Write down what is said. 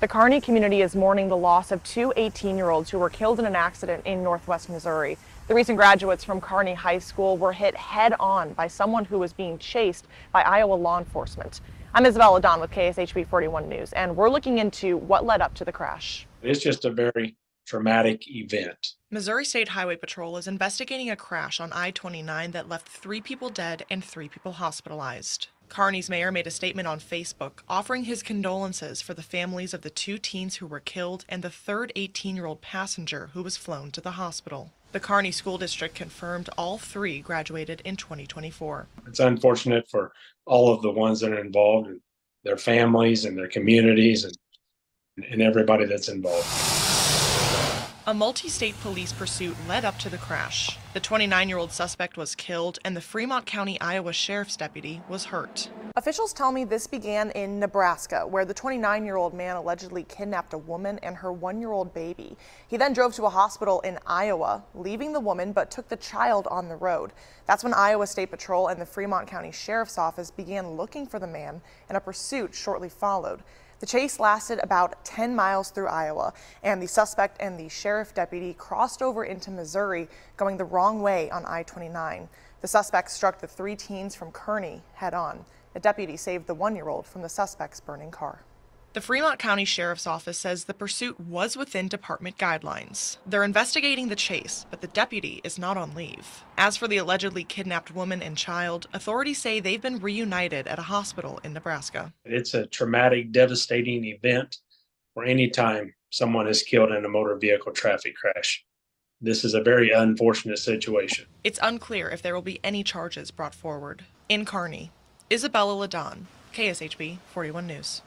The Kearney community is mourning the loss of two 18 year olds who were killed in an accident in northwest Missouri. The recent graduates from Kearney High School were hit head on by someone who was being chased by Iowa law enforcement. I'm Isabella Ladon with KSHB 41 News, and we're looking into what led up to the crash. It's just a very traumatic event. Missouri State Highway Patrol is investigating a crash on I 29 that left three people dead and three people hospitalized. Kearney's mayor made a statement on Facebook offering his condolences for the families of the two teens who were killed and the third 18 year old passenger who was flown to the hospital. The Kearney School District confirmed all three graduated in 2024. It's unfortunate for all of the ones that are involved and their families and their communities and, and everybody that's involved. A multi state police pursuit led up to the crash. The 29 year old suspect was killed, and the Fremont County, Iowa Sheriff's deputy was hurt. Officials tell me this began in Nebraska, where the 29 year old man allegedly kidnapped a woman and her one year old baby. He then drove to a hospital in Iowa, leaving the woman but took the child on the road. That's when Iowa State Patrol and the Fremont County Sheriff's Office began looking for the man, and a pursuit shortly followed. The chase lasted about 10 miles through Iowa, and the suspect and the sheriff deputy crossed over into Missouri, going the wrong way on I 29. The suspect struck the three teens from Kearney head on. A deputy saved the one year old from the suspect's burning car. The Fremont County Sheriff's Office says the pursuit was within department guidelines. They're investigating the chase, but the deputy is not on leave. As for the allegedly kidnapped woman and child, authorities say they've been reunited at a hospital in Nebraska. It's a traumatic, devastating event for any time someone is killed in a motor vehicle traffic crash. This is a very unfortunate situation. It's unclear if there will be any charges brought forward. In Kearney, Isabella Ladon, KSHB 41 News.